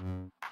Mm-hmm.